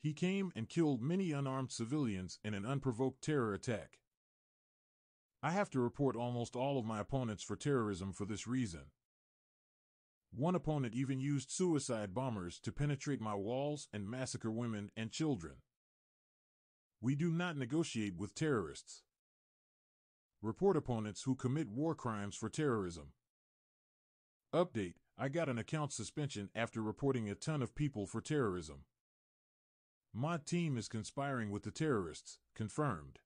He came and killed many unarmed civilians in an unprovoked terror attack. I have to report almost all of my opponents for terrorism for this reason. One opponent even used suicide bombers to penetrate my walls and massacre women and children. We do not negotiate with terrorists. Report opponents who commit war crimes for terrorism. Update I got an account suspension after reporting a ton of people for terrorism. My team is conspiring with the terrorists, confirmed.